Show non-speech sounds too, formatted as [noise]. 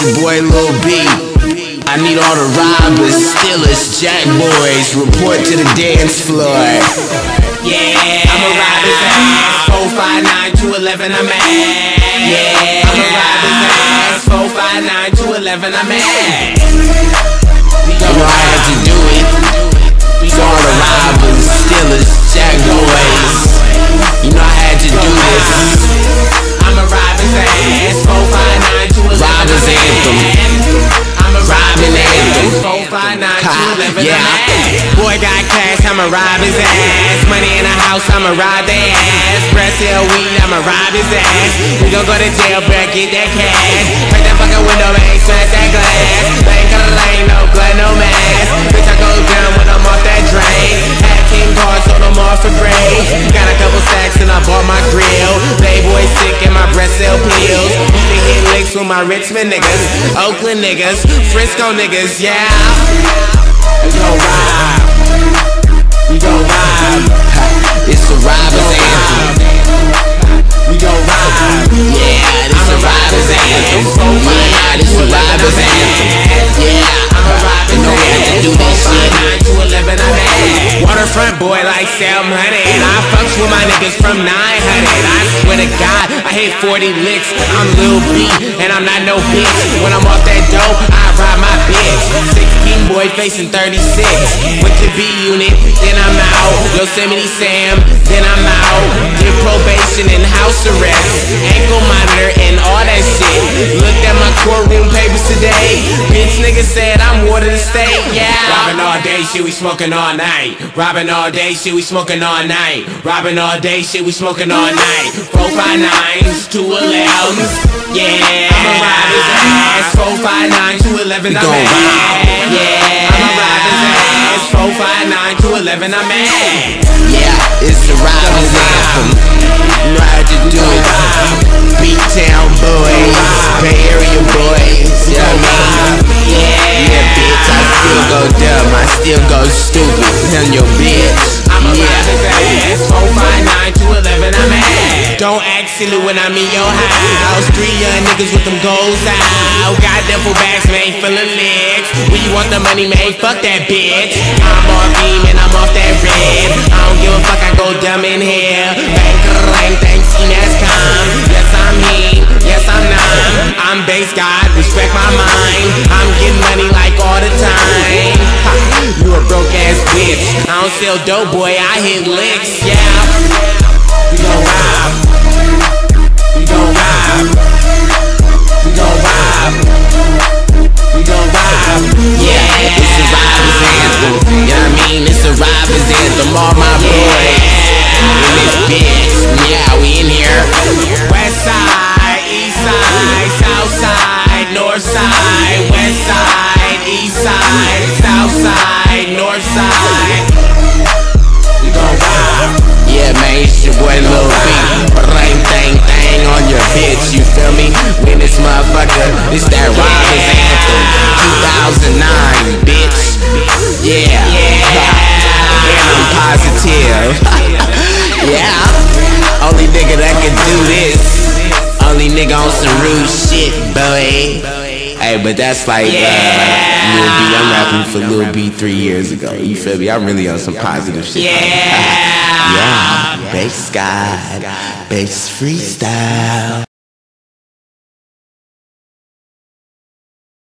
Your boy Lil B. I need all the robbers, stealers, jack boys. Report to the dance floor. Yeah, I'm a robber's ass. 459 211, I'm at. Yeah, I'm a robber's ass. 459 211, I'm at. Cash, I'ma rob his ass. Money in the house, I'ma rob their ass. Breast sell weed, I'ma rob his ass. We gon' go to jail, bruh, get that cash. Break that fucking window, man, smash that glass. Lane color lane, no blood, no mask. Bitch, I go down when I'm off that drain. Had king cars, sold them off for gray. Got a couple stacks and I bought my grill. Playboy sick and my breast sell pills. Used to hit licks with my Richmond niggas, Oakland niggas, Frisco niggas, yeah. We gon' ride. Boy like Sam Honey. I fucks with my niggas from 900. I swear to God, I hit 40 licks. I'm Lil B, and I'm not no bitch. When I'm off that dope, I ride my bitch. 16 boy facing 36. Went to B unit, then I'm out. Yosemite Sam, then I'm out. Did probation and house arrest. Ankle monitor and all that shit. Looked at my courtroom papers today. Bitch nigga said I'm water to state, yeah. Robbing day, shit, we smoking all night. Robbing all day, shit, we smoking all night. Robbing all day, shit, we smoking all night. Four five nines, two elevens. Yeah, I'm a robber's ass. Four five nine, two eleven, I'm gon' at. Yeah, I'm a robber's ass. Four five nine, two eleven, I'm at. yeah, it's a robber's anthem. You know I had to do it. Beat town boys, Bay Area boys. Still go stupid. Tell your bitch. I'm a Yeah. ass. Four five nine, two eleven, I'm at. Don't act silly when I'm in your house. Three young niggas with them goals out. Got duffel bags, man, full of licks. When you want the money, man, fuck that bitch. I'm off beam and I'm off that red. I don't give a fuck, I go dumb in here. Respect my mind. I'm getting money like all the time. Ha, you a broke ass bitch. I don't sell dope, boy. I hit licks. Yeah. Side, side, east side, south side, north side. We gon' rob. Yeah, man, it's your boy Lil B. Bang, bang, bang on your bitch. You feel me? When this motherfucker, it's that robber's anthem. 2009, bitch. Yeah. And I'm positive. [laughs] Hey, but that's like uh, Lil B. I'm rapping for Lil B three years ago. You feel me? I'm really on some positive shit. Yeah. Yeah, Based God, Based freestyle.